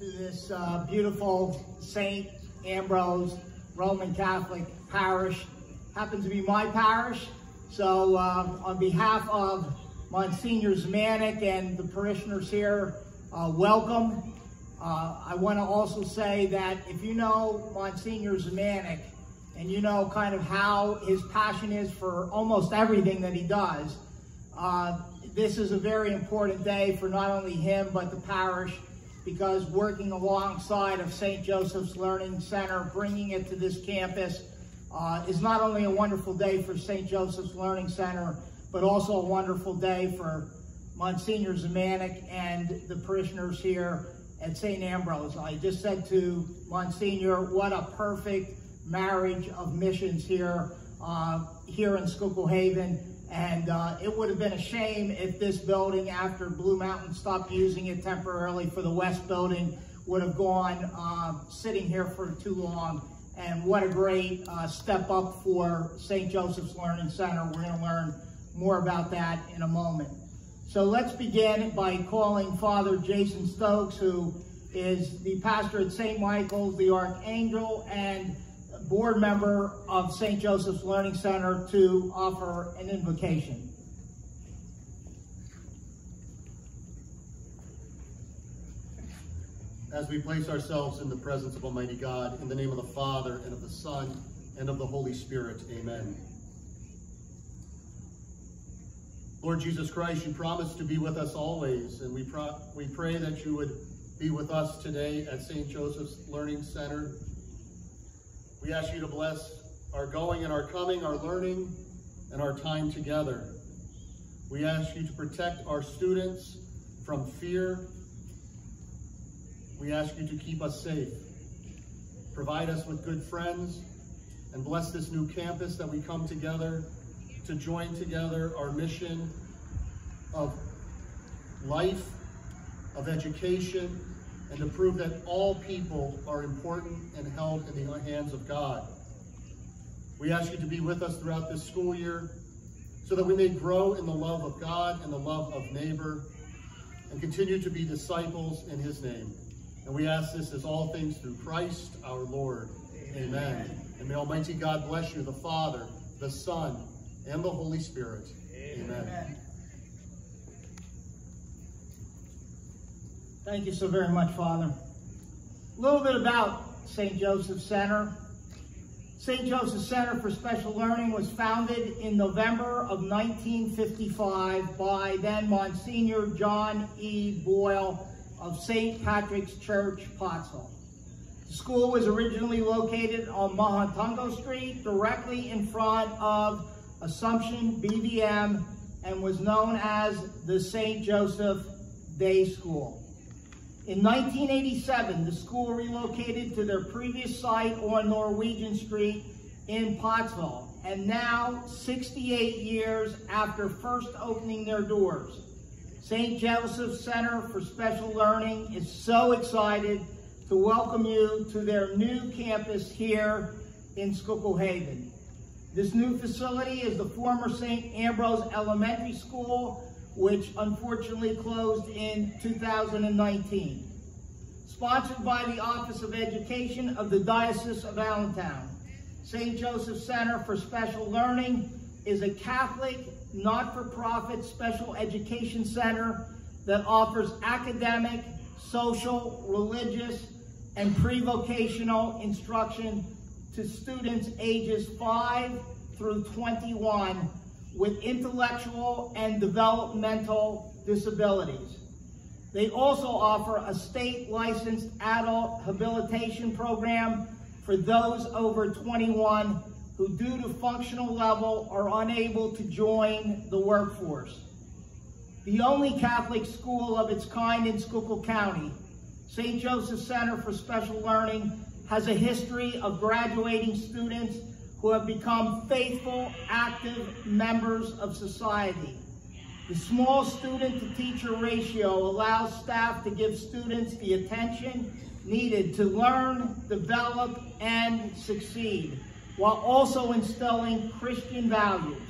to this uh, beautiful St. Ambrose Roman Catholic parish. Happens to be my parish. So uh, on behalf of Monsignor Zemanek and the parishioners here, uh, welcome. Uh, I want to also say that if you know Monsignor Zemanek and you know kind of how his passion is for almost everything that he does, uh, this is a very important day for not only him but the parish because working alongside of St. Joseph's Learning Center, bringing it to this campus, uh, is not only a wonderful day for St. Joseph's Learning Center, but also a wonderful day for Monsignor Zemanek and the parishioners here at St. Ambrose. I just said to Monsignor, what a perfect marriage of missions here, uh, here in Schuylkill Haven. And uh, it would have been a shame if this building, after Blue Mountain stopped using it temporarily for the West building, would have gone uh, sitting here for too long. And what a great uh, step up for St. Joseph's Learning Center. We're going to learn more about that in a moment. So let's begin by calling Father Jason Stokes, who is the pastor at St. Michael's, the Archangel, and board member of St. Joseph's Learning Center to offer an invocation. As we place ourselves in the presence of Almighty God, in the name of the Father, and of the Son, and of the Holy Spirit, amen. Lord Jesus Christ, you promised to be with us always, and we, we pray that you would be with us today at St. Joseph's Learning Center we ask you to bless our going and our coming, our learning, and our time together. We ask you to protect our students from fear. We ask you to keep us safe. Provide us with good friends and bless this new campus that we come together to join together our mission of life, of education, and to prove that all people are important and held in the hands of God. We ask you to be with us throughout this school year so that we may grow in the love of God and the love of neighbor and continue to be disciples in his name. And we ask this as all things through Christ our Lord. Amen. Amen. And may Almighty God bless you, the Father, the Son, and the Holy Spirit. Amen. Amen. Thank you so very much, Father. A little bit about St. Joseph Center. St. Joseph Center for Special Learning was founded in November of 1955 by then Monsignor John E. Boyle of St. Patrick's Church, Pottsville. The school was originally located on Mahantongo Street, directly in front of Assumption BVM, and was known as the St. Joseph Day School. In 1987, the school relocated to their previous site on Norwegian Street in Pottsville. And now, 68 years after first opening their doors, St. Joseph Center for Special Learning is so excited to welcome you to their new campus here in Schuylkill Haven. This new facility is the former St. Ambrose Elementary School which unfortunately closed in 2019. Sponsored by the Office of Education of the Diocese of Allentown. St. Joseph Center for Special Learning is a Catholic, not-for-profit special education center that offers academic, social, religious, and pre-vocational instruction to students ages 5 through 21 with intellectual and developmental disabilities. They also offer a state licensed adult habilitation program for those over 21 who due to functional level are unable to join the workforce. The only Catholic school of its kind in Schuylkill County, St. Joseph Center for Special Learning has a history of graduating students who have become faithful, active members of society. The small student to teacher ratio allows staff to give students the attention needed to learn, develop, and succeed, while also instilling Christian values.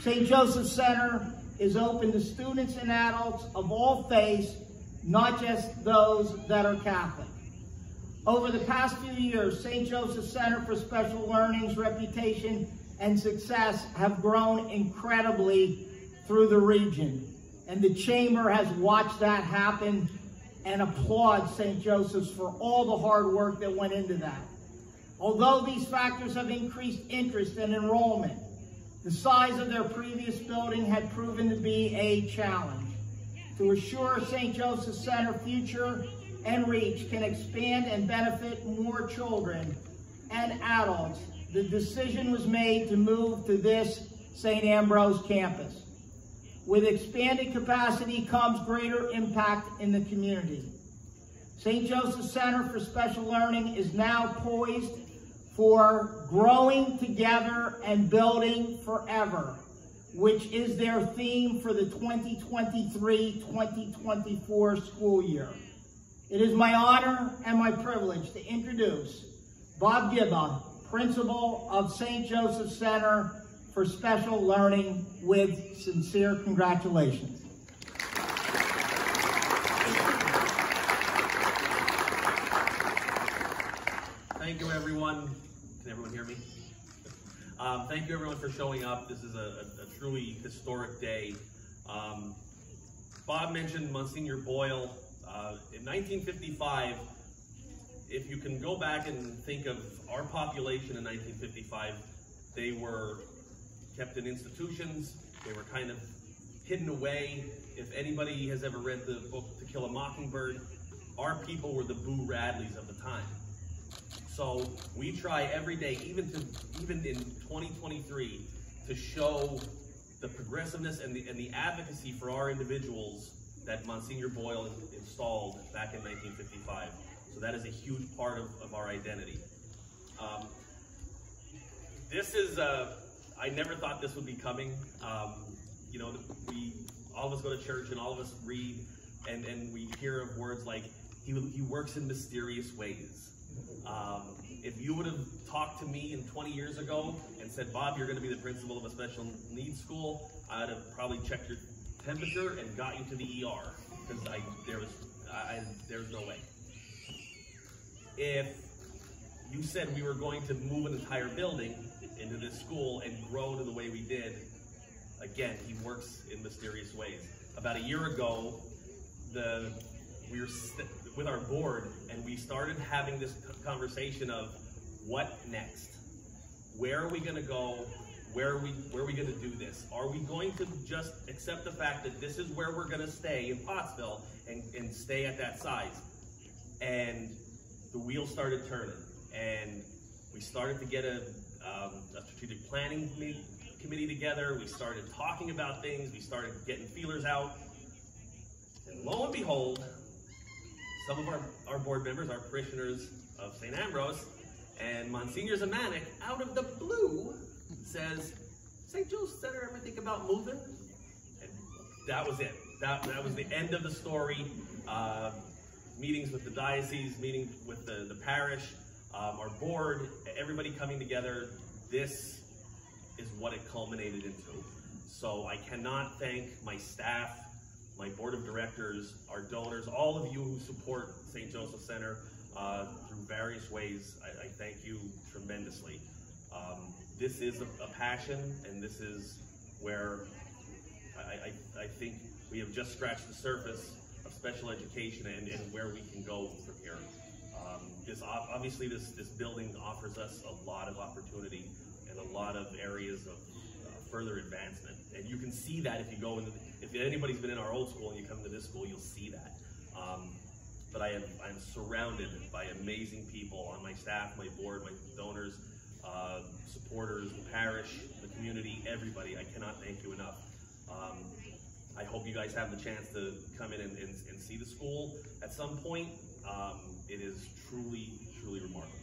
St. Joseph Center is open to students and adults of all faiths not just those that are Catholic. Over the past few years, St. Joseph Center for Special Learning's reputation and success have grown incredibly through the region. And the Chamber has watched that happen and applauds St. Joseph's for all the hard work that went into that. Although these factors have increased interest and enrollment, the size of their previous building had proven to be a challenge. To assure St. Joseph's Center future and reach can expand and benefit more children and adults, the decision was made to move to this St. Ambrose campus. With expanded capacity comes greater impact in the community. St. Joseph Center for Special Learning is now poised for growing together and building forever, which is their theme for the 2023-2024 school year. It is my honor and my privilege to introduce Bob Gibba, principal of St. Joseph Center for Special Learning with sincere congratulations. Thank you, everyone. Can everyone hear me? Um, thank you, everyone, for showing up. This is a, a, a truly historic day. Um, Bob mentioned Monsignor Boyle. Uh, in 1955, if you can go back and think of our population in 1955, they were kept in institutions. They were kind of hidden away. If anybody has ever read the book To Kill a Mockingbird, our people were the Boo Radleys of the time. So we try every day, even to even in 2023, to show the progressiveness and the and the advocacy for our individuals that Monsignor Boyle installed back in 1955. So that is a huge part of, of our identity. Um, this is, uh, I never thought this would be coming. Um, you know, we, all of us go to church and all of us read and, and we hear of words like, he, he works in mysterious ways. Um, if you would have talked to me in 20 years ago and said, Bob, you're going to be the principal of a special needs school, I'd have probably checked your temperature and got you to the ER because I there was I, there's no way. If you said we were going to move an entire building into this school and grow to the way we did, again, he works in mysterious ways. About a year ago, the we were with our board and we started having this conversation of what next? Where are we going to go? Where are we where are we going to do this? Are we going to just accept the fact that this is where we're going to stay in Pottsville and, and stay at that size? And the wheel started turning and we started to get a, um, a strategic planning committee together. We started talking about things. We started getting feelers out. And lo and behold, some of our, our board members are parishioners of St. Ambrose, and Monsignor Zemanek, out of the blue, says, St. Joe's Center ever think about moving? And that was it. That, that was the end of the story. Uh, meetings with the diocese, meetings with the, the parish, um, our board, everybody coming together. This is what it culminated into. So I cannot thank my staff, my board of directors, our donors, all of you who support St. Joseph Center uh, through various ways. I, I, thank you tremendously. Um, this is a, a, passion, and this is where I, I, I, think we have just scratched the surface of special education and, and where we can go from here. Um, this obviously this this building offers us a lot of opportunity and a lot of areas of uh, further advancement, and you can see that if you go into the, if anybody's been in our old school and you come to this school, you'll see that. Um, but I am I'm surrounded by amazing people on my staff, my board, my donors, uh, supporters, the parish, the community, everybody. I cannot thank you enough. Um, I hope you guys have the chance to come in and, and, and see the school at some point. Um, it is truly, truly remarkable.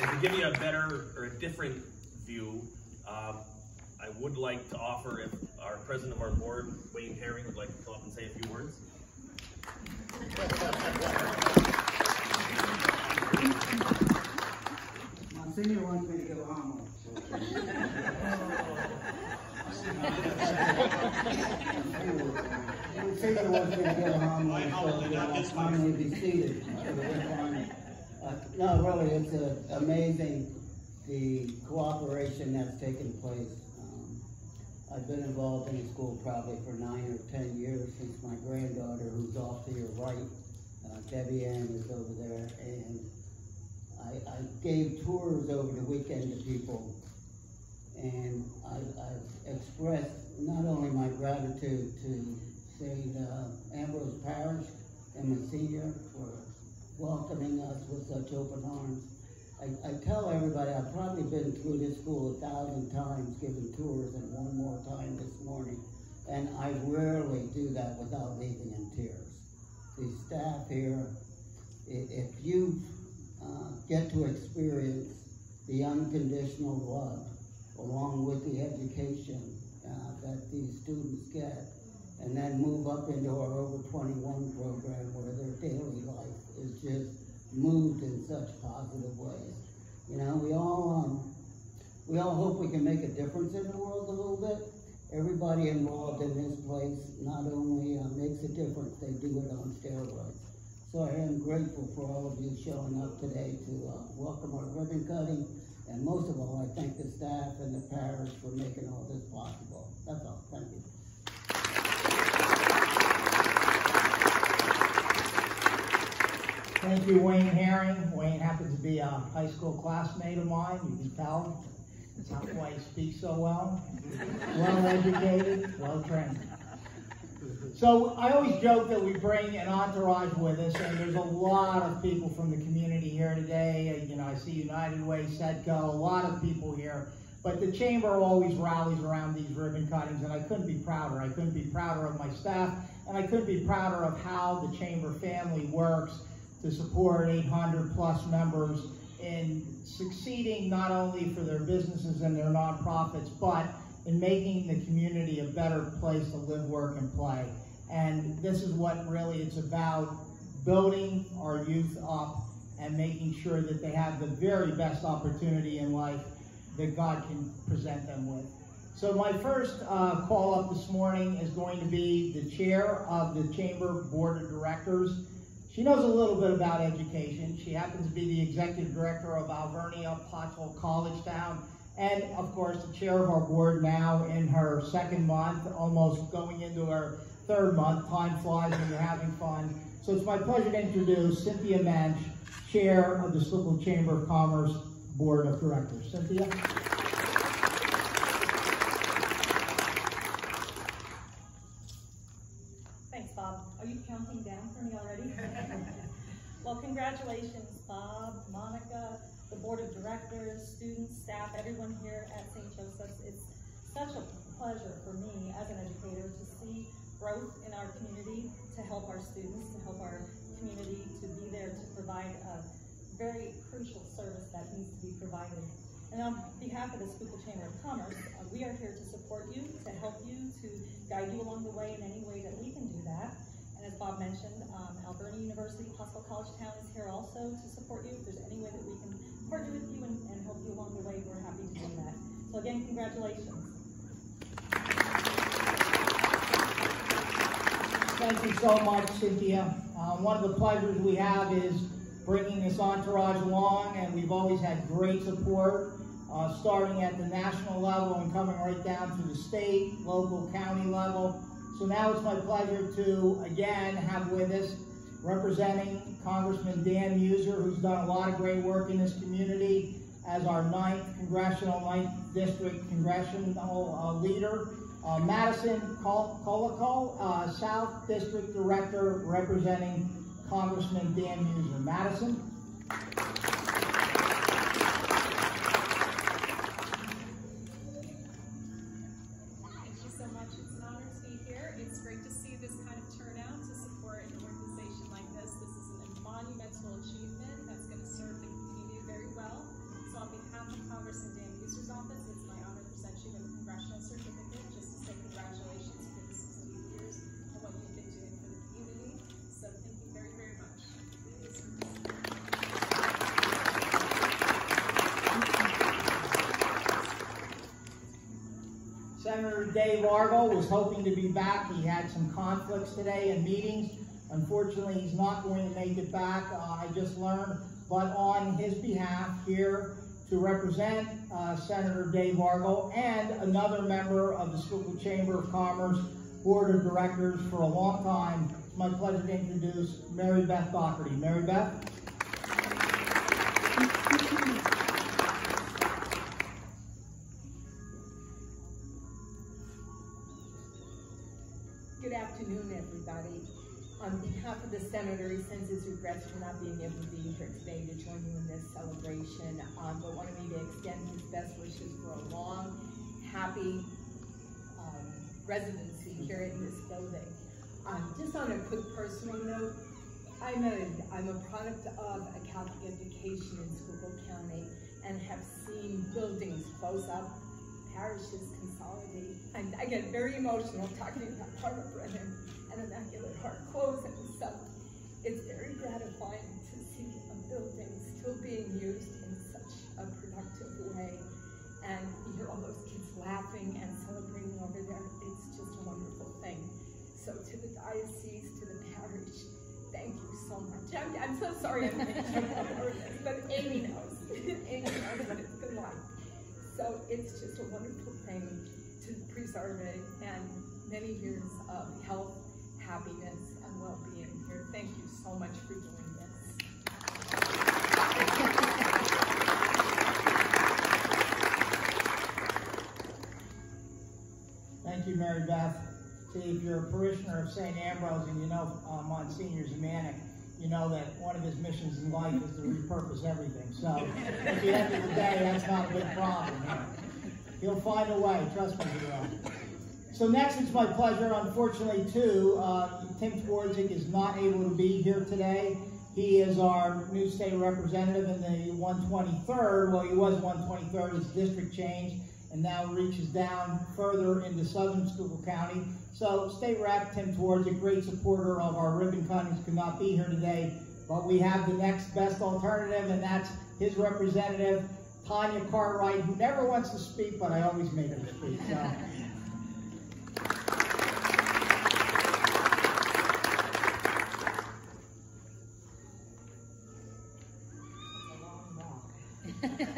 And to give you a better or a different view, um, I would like to offer if our president of our board, Wayne Herring, would like to come up and say a few words. Uh, No, really, it's amazing, the cooperation that's taken place. I've been involved in the school probably for nine or ten years since my granddaughter, who's off to your right, uh, Debbie Ann is over there, and I, I gave tours over the weekend to people and I, I've expressed not only my gratitude to St. uh, Ambrose Parish and Messina for welcoming us with such open arms. I, I tell everybody, I've probably been through this school a thousand times, giving tours, and one more time this morning. And I rarely do that without leaving in tears. The staff here, if you, uh, get to experience the unconditional love along with the education uh, that these students get, and then move up into our over twenty-one program where their daily life is just moved in such positive ways. You know, we all, um, we all hope we can make a difference in the world a little bit. Everybody involved in this place not only uh, makes a difference, they do it on steroids. So I am grateful for all of you showing up today to uh, welcome our ribbon cutting. And most of all, I thank the staff and the parish for making all this possible. That's all, thank you. Thank you, Wayne Herring. Wayne happens to be a high school classmate of mine, you can tell. That's why he speaks so well. Well educated, well trained. So I always joke that we bring an entourage with us, and there's a lot of people from the community here today. You know, I see United Way, SEDCO, a lot of people here. But the chamber always rallies around these ribbon cuttings, and I couldn't be prouder. I couldn't be prouder of my staff, and I couldn't be prouder of how the chamber family works to support 800 plus members in succeeding not only for their businesses and their nonprofits, but in making the community a better place to live, work, and play. And this is what really it's about, building our youth up and making sure that they have the very best opportunity in life that God can present them with. So my first uh, call up this morning is going to be the chair of the Chamber Board of Directors. She knows a little bit about education. She happens to be the executive director of Alvernia Pottsville College Town, and of course, the chair of our board now in her second month, almost going into her third month. Time flies when you're having fun. So it's my pleasure to introduce Cynthia Mensch, chair of the Schuylkill Chamber of Commerce Board of Directors. Cynthia? Thanks, Bob. Are you counting down for me already? Well, congratulations, Bob, Monica, the board of directors, students, staff, everyone here at St. Joseph's. It's such a pleasure for me as an educator to see growth in our community, to help our students, to help our community, to be there to provide a very crucial service that needs to be provided. And on behalf of the Schuylkill Chamber of Commerce, uh, we are here to support you, to help you, to guide you along the way in any way that we can do that. As Bob mentioned, um, Alvernia University, Pottsville College Town is here also to support you. If there's any way that we can partner with you and, and help you along the way, we're happy to do that. So again, congratulations. Thank you so much, Cynthia. Uh, one of the pleasures we have is bringing this entourage along, and we've always had great support, uh, starting at the national level and coming right down to the state, local, county level. So now it's my pleasure to, again, have with us, representing Congressman Dan Meuser, who's done a lot of great work in this community as our ninth congressional, ninth district congressional uh, leader. Uh, Madison Col- Colico, uh, South District Director, representing Congressman Dan Meuser. Madison? Dave Argall was hoping to be back. He had some conflicts today and meetings. Unfortunately, he's not going to make it back, uh, I just learned. But on his behalf, here to represent uh, Senator Dave Argall and another member of the Schuylkill Chamber of Commerce Board of Directors for a long time, it's my pleasure to introduce Mary Beth Doherty. Mary Beth? behalf of the senator, he sends his regrets for not being able to be here today to join you in this celebration, um, but wanted me to extend his best wishes for a long, happy um, residency here in this building. Um, just on a quick personal note, I'm a, I'm a product of a Catholic education in Schuylkill County and have seen buildings close up, parishes consolidate. And I get very emotional talking about Harvard Brennan and Immaculate Heart closing. Sorry I'm making you over this, but Amy knows. Amy knows what it's been like. So it's just a wonderful thing to preserve it and many years of health, happiness, and well-being here. Thank you so much for doing this. Thank you, Mary Beth. See, if you're a parishioner of St. Ambrose and you know uh, Monsignor Zemanek, you know that one of his missions in life is to repurpose everything. So at the end of the day, that's not a big problem. He'll find a way, trust me, he will. So next, it's my pleasure, unfortunately, too, uh, Tim Twardzik is not able to be here today. He is our new state representative in the 123rd. Well, he was 123rd, his district changed, and now reaches down further into southern Schuylkill County. So State Rep Tim a great supporter of our ribbon cuttings, could not be here today, but we have the next best alternative, and that's his representative, Tanya Cartwright, who never wants to speak, but I always make her speak. So.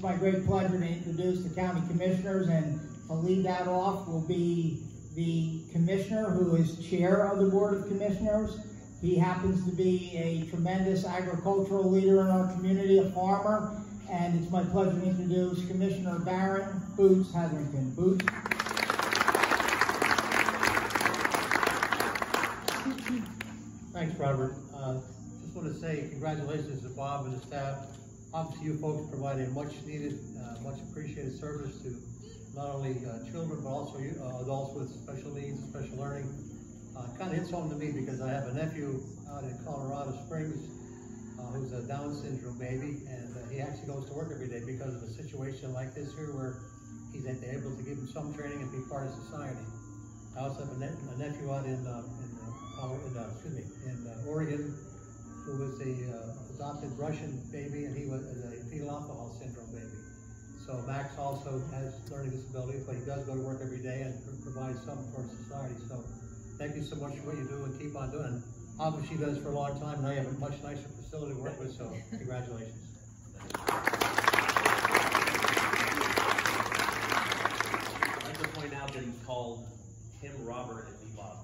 It's my great pleasure to introduce the county commissioners, and to lead that off will be the commissioner who is chair of the Board of Commissioners. He happens to be a tremendous agricultural leader in our community, a farmer, and it's my pleasure to introduce Commissioner Barron Boots Hetherington. Boots? Thanks, Robert. Uh, Just want to say congratulations to Bob and the staff. Obviously, you folks provide a much-needed, uh, much-appreciated service to not only uh, children, but also uh, adults with special needs, special learning. Kind of hits home to me because I have a nephew out in Colorado Springs uh, who's a Down syndrome baby, and uh, he actually goes to work every day because of a situation like this here where he's able to give him some training and be part of society. I also have a ne- a nephew out in, uh, in, uh, in, uh, excuse me, in uh, Oregon, who was a, uh, adopted Russian baby, and he was a fetal alcohol syndrome baby. So Max also has learning disabilities, but he does go to work every day and provides something for society, so thank you so much for what you do and keep on doing. Obviously, this for a long time, now you have a much nicer facility to work with, so congratulations. I'd like to point out that he's called Tim Robert and me Bob.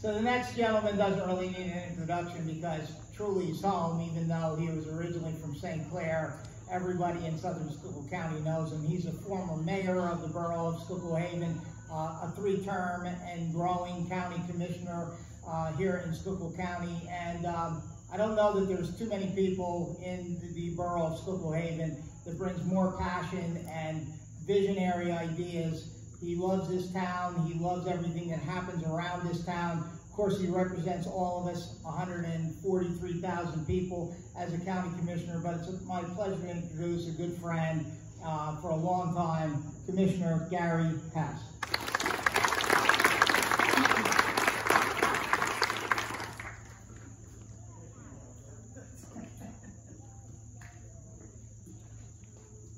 So the next gentleman doesn't really need an introduction because truly he's home, even though he was originally from St. Clair. Everybody in southern Schuylkill County knows him. He's a former mayor of the borough of Schuylkill Haven, uh, a three-term and growing county commissioner uh, here in Schuylkill County. And um, I don't know that there's too many people in the- the borough of Schuylkill Haven that brings more passion and visionary ideas. He loves this town. He loves everything that happens around this town. Of course, he represents all of us, 143,000 people as a county commissioner, but it's my pleasure to introduce a good friend uh, for a long time, Commissioner Gary Hess.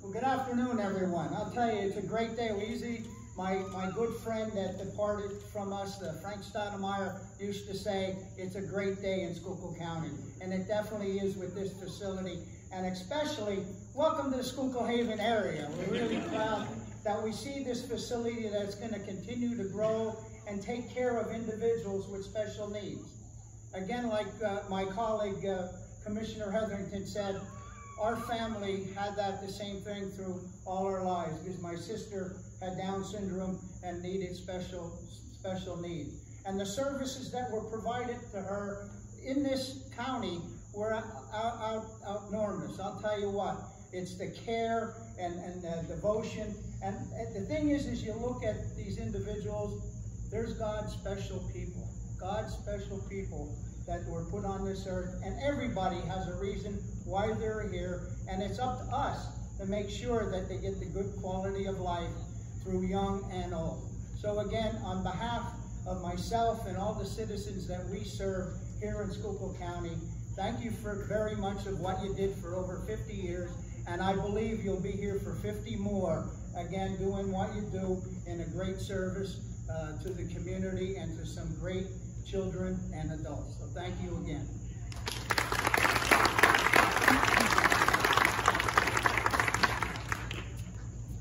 Well, good afternoon, everyone. I'll tell you, it's a great day. We usually, my, my good friend that departed from us, uh, Frank Staudenmeier, used to say, it's a great day in Schuylkill County. And it definitely is with this facility. And especially, welcome to the Schuylkill Haven area. We're really proud that we see this facility that's going to continue to grow and take care of individuals with special needs. Again, like uh, my colleague, uh, Commissioner Hetherington said, our family had that the same thing through all our lives because my sister had Down syndrome and needed special special needs. And the services that were provided to her in this county were out, out, out enormous. I'll tell you what, it's the care and, and the devotion. And, and the thing is, as you look at these individuals, there's God's special people. God's special people that were put on this earth, and everybody has a reason why they're here, and it's up to us to make sure that they get the good quality of life through young and old. So again, on behalf of myself and all the citizens that we serve here in Schuylkill County, thank you for very much of what you did for over 50 years, and I believe you'll be here for 50 more, again, doing what you do in a great service uh, to the community and to some great children and adults. So thank you again.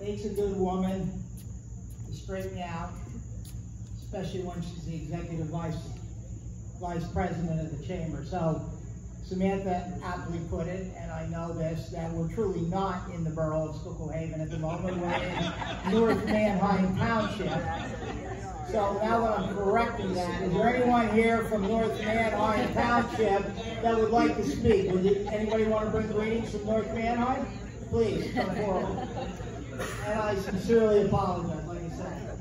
Takes a good woman to straighten out, especially when she's the executive vice, vice president of the chamber. So Samantha aptly put it, and I know this, that we're truly not in the borough of Schuylkill Haven at the moment. We're in North Manheim Township. So now that I'm correcting that, is there anyone here from North Manheim Township that would like to speak? Would anybody want to bring greetings from North Manheim? Please, come forward. And I sincerely apologize, like I said.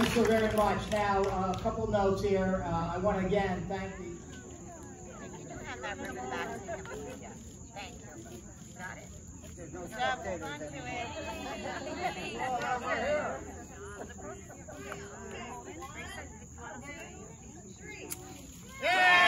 you so very much. Now, uh, a couple notes here. Uh, I want to again thank the. You Thank you. Got it. No stop Yeah!